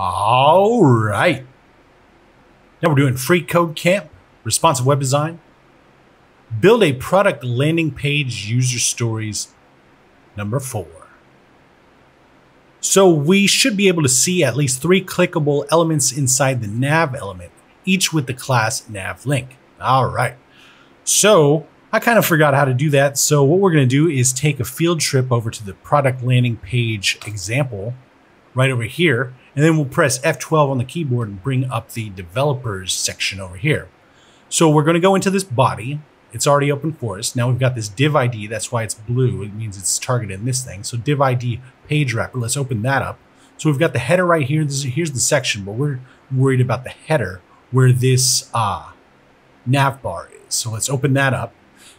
All right. Now we're doing free code camp, responsive web design, build a product landing page user stories number four. So we should be able to see at least three clickable elements inside the nav element, each with the class nav link. All right. So I kind of forgot how to do that. So what we're going to do is take a field trip over to the product landing page example right over here. And then we'll press F12 on the keyboard and bring up the developers section over here. So we're going to go into this body. It's already open for us. Now we've got this div ID. That's why it's blue. It means it's targeted in this thing. So div ID page wrapper. Let's open that up. So we've got the header right here. Here's the section, but we're worried about the header where this uh, nav bar is. So let's open that up.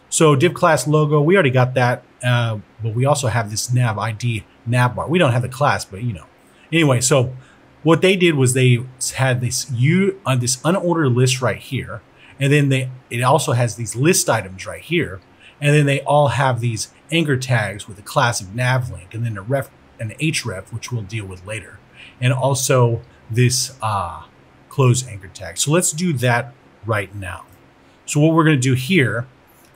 So div class logo, we already got that, uh, but we also have this nav ID nav bar. We don't have the class, but you know. Anyway, so what they did was they had this you on uh, this unordered list right here, and then they it also has these list items right here, and then they all have these anchor tags with a class of nav link, and then a ref an href, which we'll deal with later, and also this uh, close anchor tag. So let's do that right now. So what we're going to do here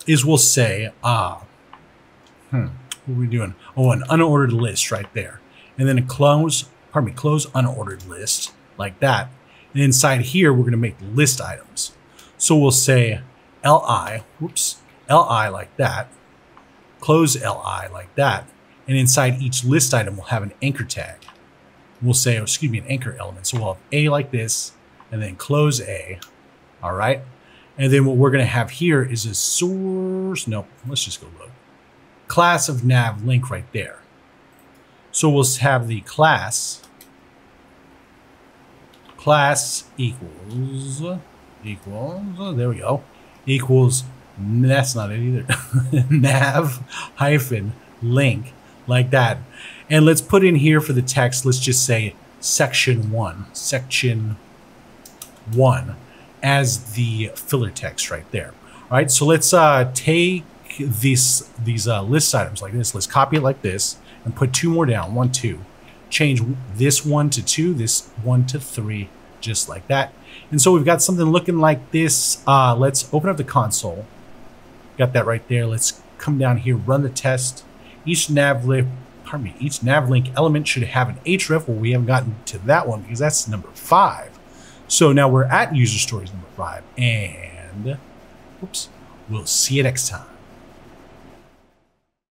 is we'll say, ah, hmm, what are we doing? Oh, an unordered list right there. And then a close, pardon me, close unordered list like that. And inside here, we're going to make list items. So we'll say li, whoops, li like that, close li like that. And inside each list item, we'll have an anchor tag. We'll say, oh, excuse me, an anchor element. So we'll have a like this, and then close a, all right? And then what we're going to have here is a source. No, let's just go look. Class of nav link right there. So we'll have the class. Class equals equals there we go. Equals that's not it either. Nav hyphen link like that. And let's put in here for the text let's just say section one section one as the filler text right there. All right, so let's uh, take these these uh, list items like this. Let's copy it like this and put two more down. One, two. Change this one to two, this one to three, just like that. And so we've got something looking like this. Uh, let's open up the console. Got that right there. Let's come down here, run the test. Each nav link, pardon me, each nav link element should have an href. Well, we haven't gotten to that one because that's number five. So now we're at user stories number five, and whoops, we'll see you next time.